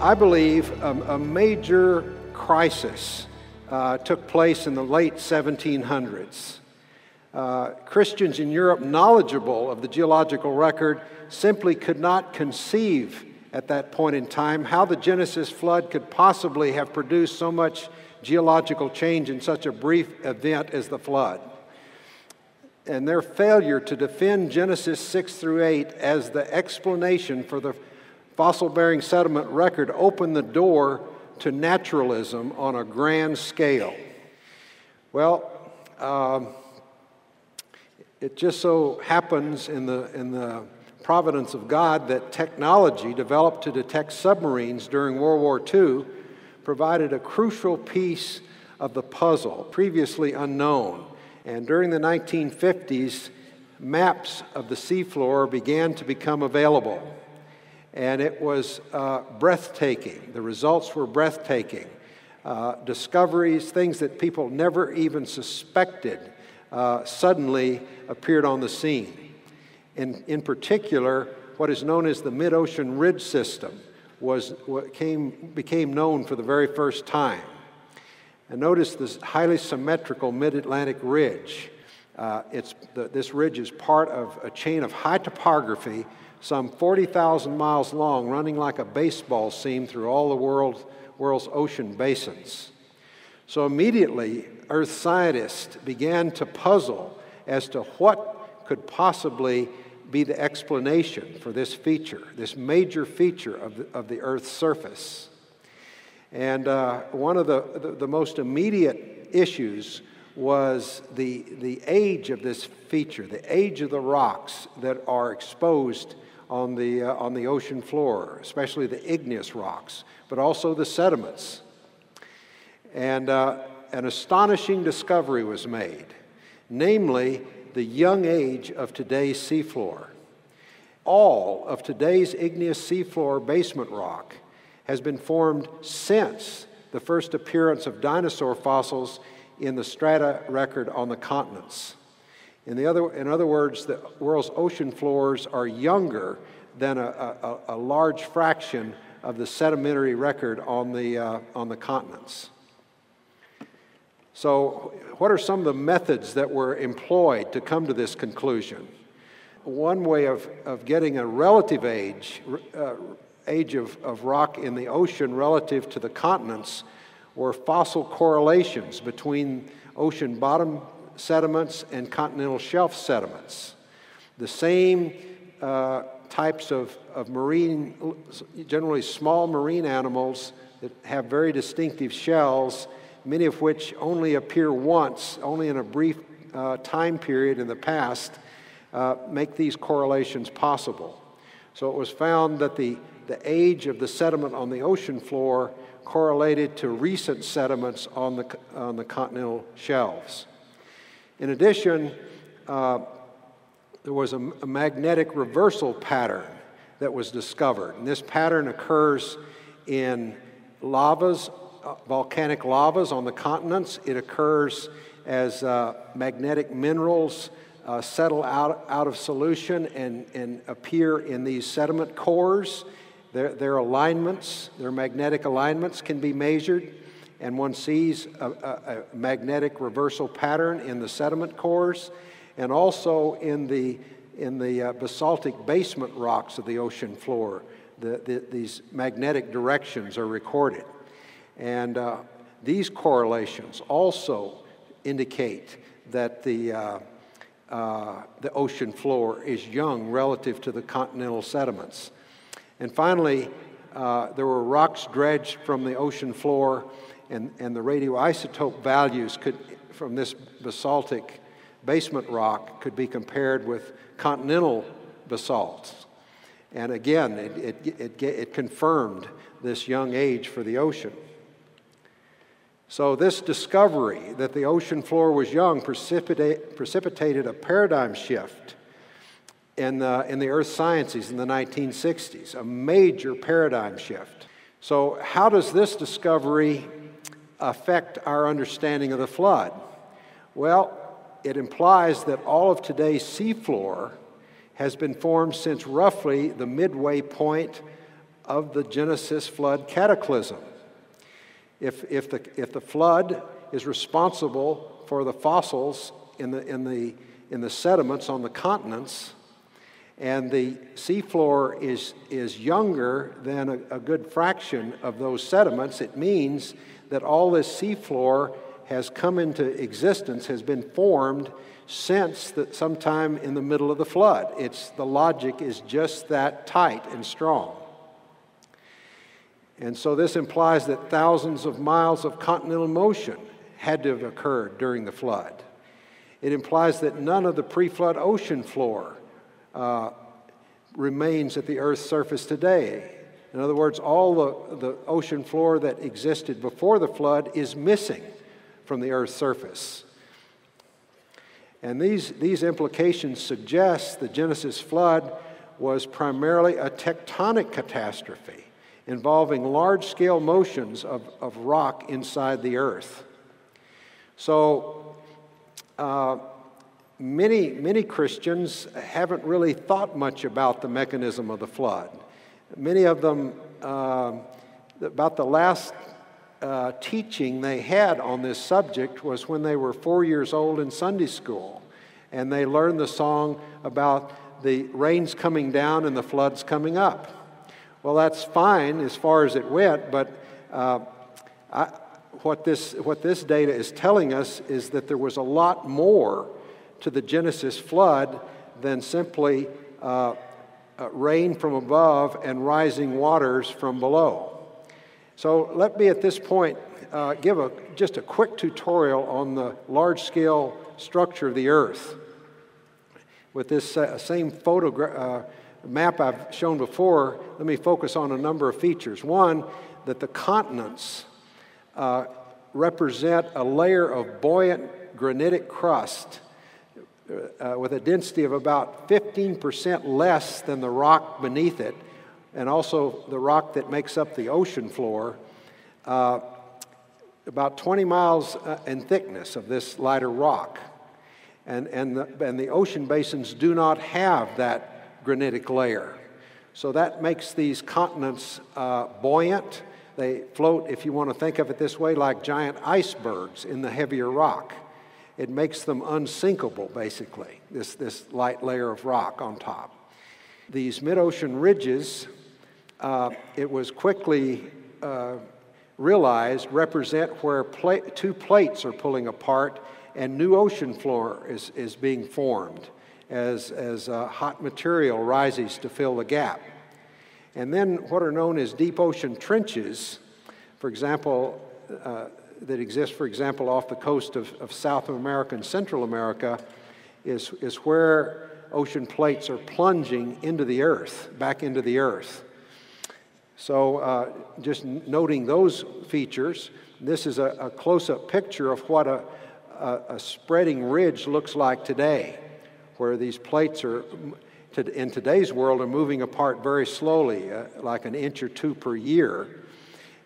I believe a, a major crisis uh, took place in the late 1700s. Uh, Christians in Europe, knowledgeable of the geological record, simply could not conceive at that point in time how the Genesis flood could possibly have produced so much geological change in such a brief event as the flood. And their failure to defend Genesis 6 through 8 as the explanation for the fossil bearing sediment record opened the door to naturalism on a grand scale. Well, um, it just so happens in the, in the providence of God that technology developed to detect submarines during World War II provided a crucial piece of the puzzle, previously unknown. And during the 1950s, maps of the seafloor began to become available. And it was uh, breathtaking. The results were breathtaking. Uh, discoveries, things that people never even suspected, uh, suddenly appeared on the scene. In, in particular, what is known as the mid ocean ridge system was what came, became known for the very first time. And notice this highly symmetrical mid Atlantic ridge. Uh, it's the, this ridge is part of a chain of high topography, some 40,000 miles long, running like a baseball seam through all the world, world's ocean basins. So immediately, Earth scientists began to puzzle as to what could possibly be the explanation for this feature, this major feature of the, of the Earth's surface. And uh, one of the, the, the, most immediate issues was the, the age of this feature, the age of the rocks that are exposed on the, uh, on the ocean floor, especially the igneous rocks, but also the sediments. And uh, an astonishing discovery was made, namely, the young age of today's seafloor. All of today's igneous seafloor basement rock has been formed since the first appearance of dinosaur fossils in the strata record on the continents. In, the other, in other words, the world's ocean floors are younger than a, a, a large fraction of the sedimentary record on the, uh, on the continents. So, what are some of the methods that were employed to come to this conclusion? One way of, of getting a relative age, uh, age of, of rock in the ocean relative to the continents were fossil correlations between ocean bottom sediments and continental shelf sediments. The same uh, types of, of marine, generally small marine animals that have very distinctive shells many of which only appear once, only in a brief uh, time period in the past, uh, make these correlations possible. So it was found that the, the age of the sediment on the ocean floor correlated to recent sediments on the, on the continental shelves. In addition, uh, there was a, a magnetic reversal pattern that was discovered. And this pattern occurs in lavas uh, volcanic lavas on the continents. It occurs as uh, magnetic minerals uh, settle out, out of solution and, and appear in these sediment cores. Their, their alignments, their magnetic alignments can be measured, and one sees a, a, a magnetic reversal pattern in the sediment cores and also in the, in the uh, basaltic basement rocks of the ocean floor. The, the, these magnetic directions are recorded. And uh, these correlations also indicate that the, uh, uh, the ocean floor is young relative to the continental sediments. And finally, uh, there were rocks dredged from the ocean floor, and, and the radioisotope values could, from this basaltic basement rock could be compared with continental basalts. And again, it, it, it, it confirmed this young age for the ocean. So, this discovery that the ocean floor was young precipitate, precipitated a paradigm shift in the, in the earth sciences in the 1960s, a major paradigm shift. So, how does this discovery affect our understanding of the flood? Well, it implies that all of today's seafloor has been formed since roughly the midway point of the Genesis flood cataclysm. If, if, the, if the flood is responsible for the fossils in the, in, the, in the sediments on the continents, and the seafloor is, is younger than a, a good fraction of those sediments, it means that all this seafloor has come into existence, has been formed since that sometime in the middle of the flood. It's, the logic is just that tight and strong. And so this implies that thousands of miles of continental motion had to have occurred during the flood. It implies that none of the pre flood ocean floor uh, remains at the Earth's surface today. In other words, all the, the ocean floor that existed before the flood is missing from the Earth's surface. And these, these implications suggest the Genesis flood was primarily a tectonic catastrophe involving large scale motions of, of rock inside the earth. So, uh, many, many Christians haven't really thought much about the mechanism of the flood. Many of them, uh, about the last uh, teaching they had on this subject was when they were four years old in Sunday school. And they learned the song about the rains coming down and the floods coming up. Well, that's fine as far as it went, but uh, I, what, this, what this data is telling us is that there was a lot more to the Genesis flood than simply uh, uh, rain from above and rising waters from below. So let me at this point uh, give a, just a quick tutorial on the large scale structure of the earth. With this same photograph, uh, map I've shown before, let me focus on a number of features. One, that the continents uh, represent a layer of buoyant granitic crust uh, with a density of about 15% less than the rock beneath it and also the rock that makes up the ocean floor, uh, about 20 miles uh, in thickness of this lighter rock. And, and, the, and the ocean basins do not have that granitic layer. So that makes these continents uh, buoyant. They float, if you want to think of it this way, like giant icebergs in the heavier rock. It makes them unsinkable, basically, this, this light layer of rock on top. These mid ocean ridges uh, it was quickly uh, realized represent where pla- two plates are pulling apart and new ocean floor is, is being formed as, as uh, hot material rises to fill the gap. And then what are known as deep ocean trenches, for example, uh, that exist, for example, off the coast of, of South America and Central America, is, is where ocean plates are plunging into the earth, back into the earth. So, uh, just noting those features, this is a, a close up picture of what a, a, a, spreading ridge looks like today, where these plates are, in today's world, are moving apart very slowly, uh, like an inch or two per year.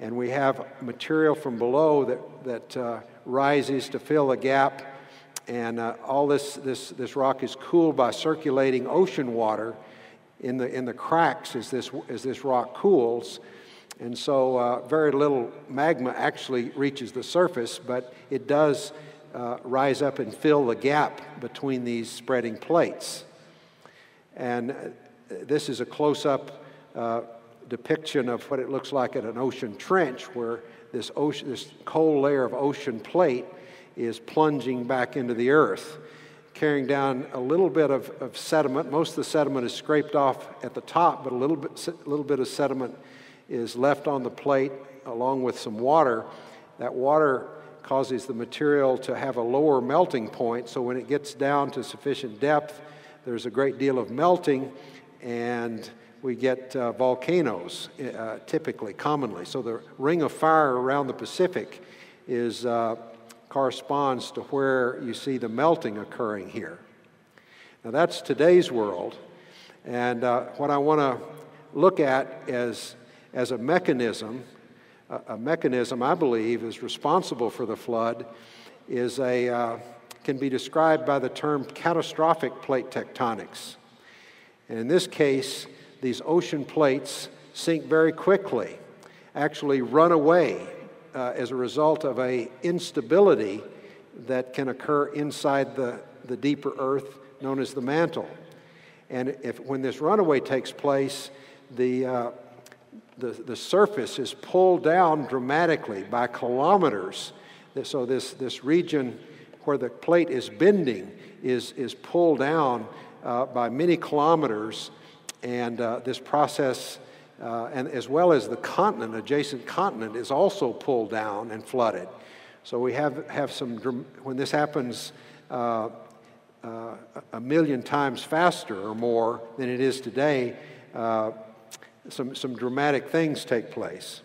And we have material from below that, that uh, rises to fill a gap. And uh, all this, this, this rock is cooled by circulating ocean water in the, in the cracks as this, as this rock cools. And so uh, very little magma actually reaches the surface, but it does uh, rise up and fill the gap between these spreading plates. And uh, this is a close up uh, depiction of what it looks like at an ocean trench, where this, ocean, this cold layer of ocean plate is plunging back into the earth carrying down a little bit of, of sediment. Most of the sediment is scraped off at the top, but a little bit, a little bit of sediment is left on the plate along with some water. That water causes the material to have a lower melting point, so when it gets down to sufficient depth, there's a great deal of melting, and we get uh, volcanoes uh, typically, commonly. So the ring of fire around the Pacific is uh, corresponds to where you see the melting occurring here. Now, that's today's world. And uh, what I want to look at as, as a mechanism, a, a, mechanism I believe is responsible for the flood, is a, uh, can be described by the term catastrophic plate tectonics. And in this case, these ocean plates sink very quickly, actually run away uh, as a result of a instability that can occur inside the, the deeper earth known as the mantle. And if, when this runaway takes place, the, uh, the, the surface is pulled down dramatically by kilometers. So this, this region where the plate is bending is, is pulled down uh, by many kilometers. And uh, this process, uh, and as well as the continent, adjacent continent, is also pulled down and flooded. So we have, have some, when this happens uh, uh, a million times faster or more than it is today, uh, some, some dramatic things take place.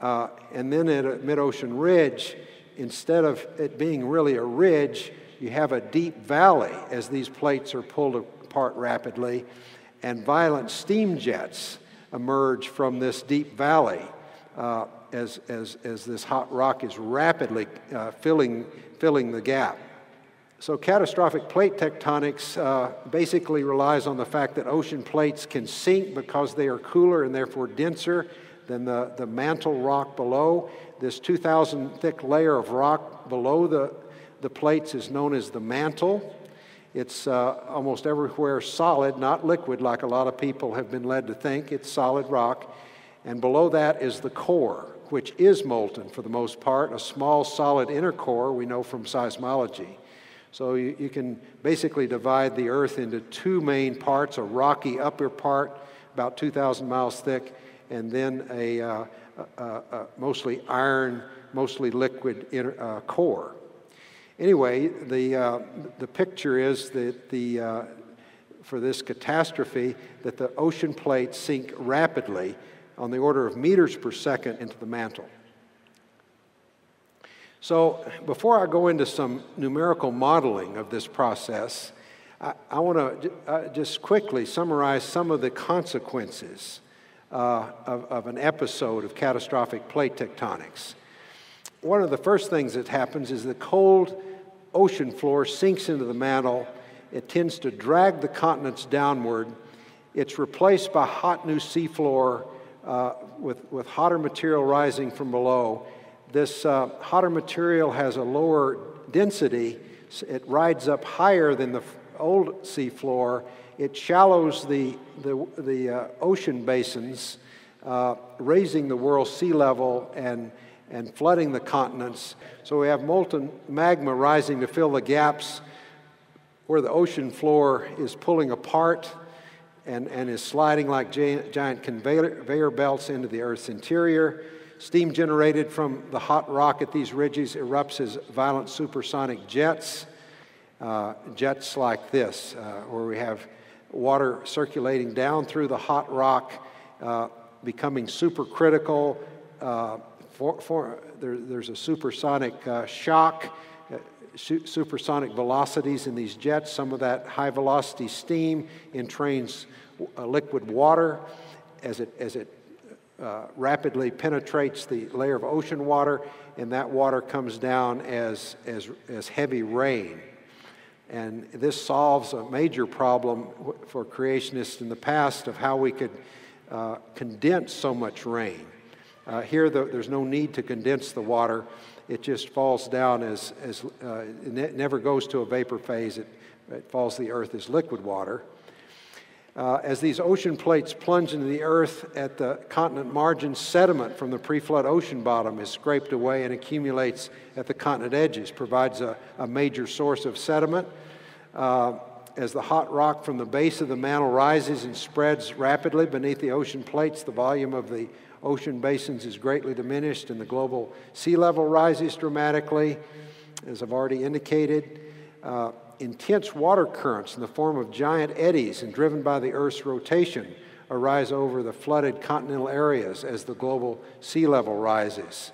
Uh, and then at mid ocean ridge, instead of it being really a ridge, you have a deep valley as these plates are pulled apart rapidly, and violent steam jets emerge from this deep valley uh, as, as, as this hot rock is rapidly uh, filling, filling the gap. So, catastrophic plate tectonics uh, basically relies on the fact that ocean plates can sink because they are cooler and therefore denser than the, the mantle rock below. This 2,000 thick layer of rock below the, the plates is known as the mantle. It's uh, almost everywhere solid, not liquid like a lot of people have been led to think. It's solid rock. And below that is the core, which is molten for the most part, a small solid inner core we know from seismology. So you, you, can basically divide the Earth into two main parts a rocky upper part, about 2,000 miles thick, and then a, uh, a, a mostly iron, mostly liquid inner, uh, core. Anyway, the, uh, the picture is that the, uh, for this catastrophe that the ocean plates sink rapidly on the order of meters per second into the mantle. So, before I go into some numerical modeling of this process, I, I want to uh, just quickly summarize some of the consequences uh, of, of an episode of catastrophic plate tectonics. One of the first things that happens is the cold ocean floor sinks into the mantle. It tends to drag the continents downward. It's replaced by hot new seafloor uh, with, with hotter material rising from below this uh, hotter material has a lower density. It rides up higher than the old seafloor. It shallows the, the, the uh, ocean basins, uh, raising the world's sea level and, and flooding the continents. So we have molten magma rising to fill the gaps where the ocean floor is pulling apart and, and is sliding like giant, conveyor belts into the Earth's interior. Steam generated from the hot rock at these ridges erupts as violent supersonic jets, uh, jets like this, uh, where we have water circulating down through the hot rock, uh, becoming supercritical. Uh, for, for, there, there's a supersonic uh, shock, uh, su- supersonic velocities in these jets. Some of that high velocity steam entrains liquid water as it, as it uh, rapidly penetrates the layer of ocean water, and that water comes down as, as, as heavy rain. And this solves a major problem for creationists in the past of how we could uh, condense so much rain. Uh, here, the, there's no need to condense the water. It just falls down as, as uh, it never goes to a vapor phase. It, it falls to the earth as liquid water. Uh, as these ocean plates plunge into the earth at the continent margins, sediment from the pre flood ocean bottom is scraped away and accumulates at the continent edges, provides a, a major source of sediment. Uh, as the hot rock from the base of the mantle rises and spreads rapidly beneath the ocean plates, the volume of the ocean basins is greatly diminished and the global sea level rises dramatically, as I've already indicated. Uh, intense water currents in the form of giant eddies and driven by the Earth's rotation arise over the flooded continental areas as the global sea level rises.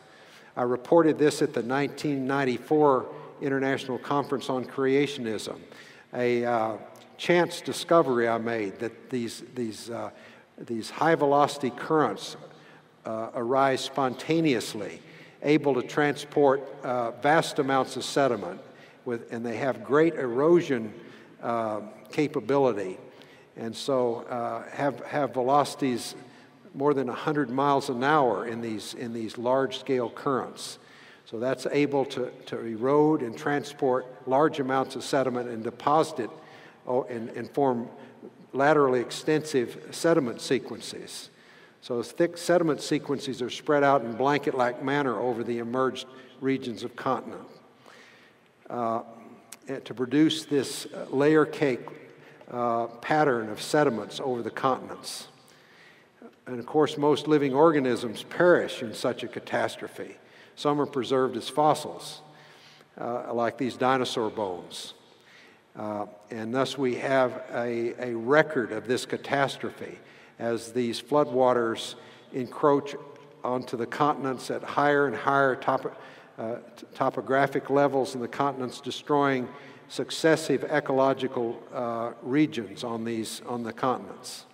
I reported this at the 1994 International Conference on Creationism, a uh, chance discovery I made that these, these, uh, these high velocity currents uh, arise spontaneously, able to transport uh, vast amounts of sediment with, and they have great erosion uh, capability. And so uh, have, have velocities more than 100 miles an hour in these, in these large scale currents. So that's able to, to erode and transport large amounts of sediment and deposit it oh, and, and form laterally extensive sediment sequences. So thick sediment sequences are spread out in blanket-like manner over the emerged regions of continent. Uh, to produce this layer cake uh, pattern of sediments over the continents. And of course, most living organisms perish in such a catastrophe. Some are preserved as fossils, uh, like these dinosaur bones. Uh, and thus we have a, a record of this catastrophe as these floodwaters encroach onto the continents at higher and higher top, uh, topographic levels in the continents, destroying successive ecological uh, regions on, these, on the continents.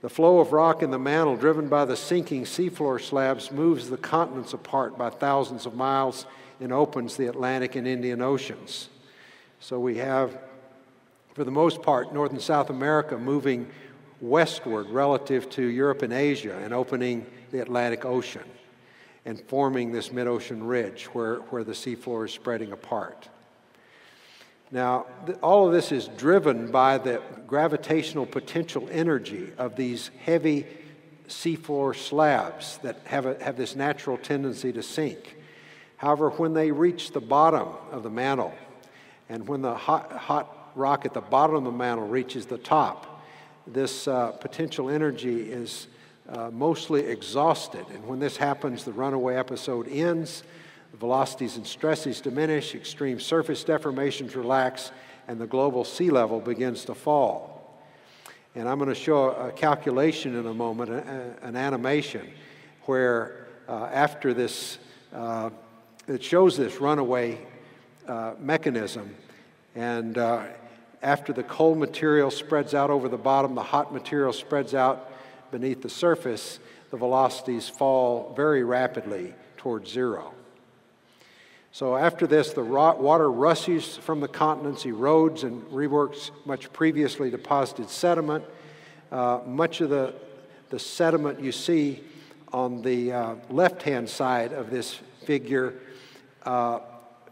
The flow of rock in the mantle, driven by the sinking seafloor slabs, moves the continents apart by thousands of miles and opens the Atlantic and Indian Oceans. So we have, for the most part, North and South America moving westward relative to Europe and Asia and opening the Atlantic Ocean and forming this mid ocean ridge where, where the seafloor is spreading apart. Now, th- all of this is driven by the gravitational potential energy of these heavy seafloor slabs that have, a, have this natural tendency to sink. However, when they reach the bottom of the mantle, and when the hot, hot rock at the bottom of the mantle reaches the top, this uh, potential energy is uh, mostly exhausted. And when this happens, the runaway episode ends velocities and stresses diminish, extreme surface deformations relax, and the global sea level begins to fall. And I'm going to show a calculation in a moment, an animation, where uh, after this, uh, it shows this runaway uh, mechanism. And uh, after the cold material spreads out over the bottom, the hot material spreads out beneath the surface, the velocities fall very rapidly towards zero. So after this, the water rushes from the continents, erodes, and reworks much previously deposited sediment. Uh, much of the, the sediment you see on the uh, left hand side of this figure uh,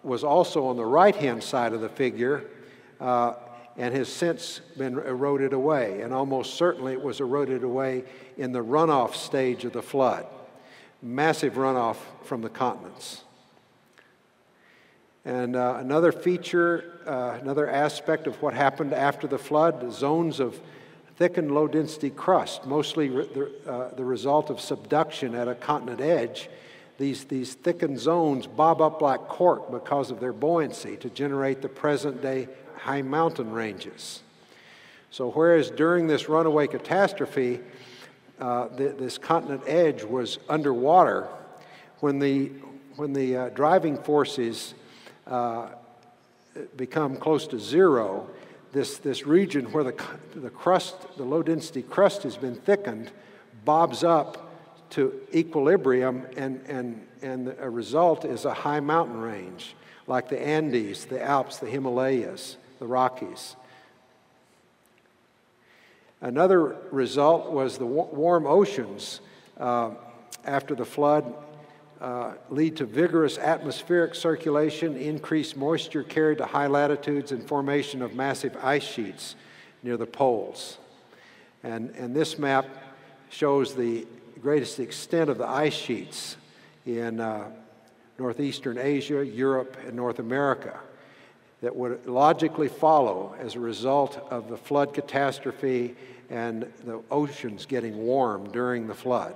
was also on the right hand side of the figure uh, and has since been eroded away. And almost certainly it was eroded away in the runoff stage of the flood. Massive runoff from the continents. And uh, another feature, uh, another aspect of what happened after the flood, zones of thick and low density crust, mostly re- the, uh, the result of subduction at a continent edge. These, these thickened zones bob up like cork because of their buoyancy to generate the present day high mountain ranges. So, whereas during this runaway catastrophe, uh, the, this continent edge was underwater, when the, when the uh, driving forces uh, become close to zero, this, this region where the, the crust, the low density crust has been thickened, bobs up to equilibrium, and, and, and a result is a high mountain range like the Andes, the Alps, the Himalayas, the Rockies. Another result was the warm oceans uh, after the flood uh, lead to vigorous atmospheric circulation, increased moisture carried to high latitudes, and formation of massive ice sheets near the poles. And, and this map shows the greatest extent of the ice sheets in uh, northeastern Asia, Europe, and North America that would logically follow as a result of the flood catastrophe and the oceans getting warm during the flood.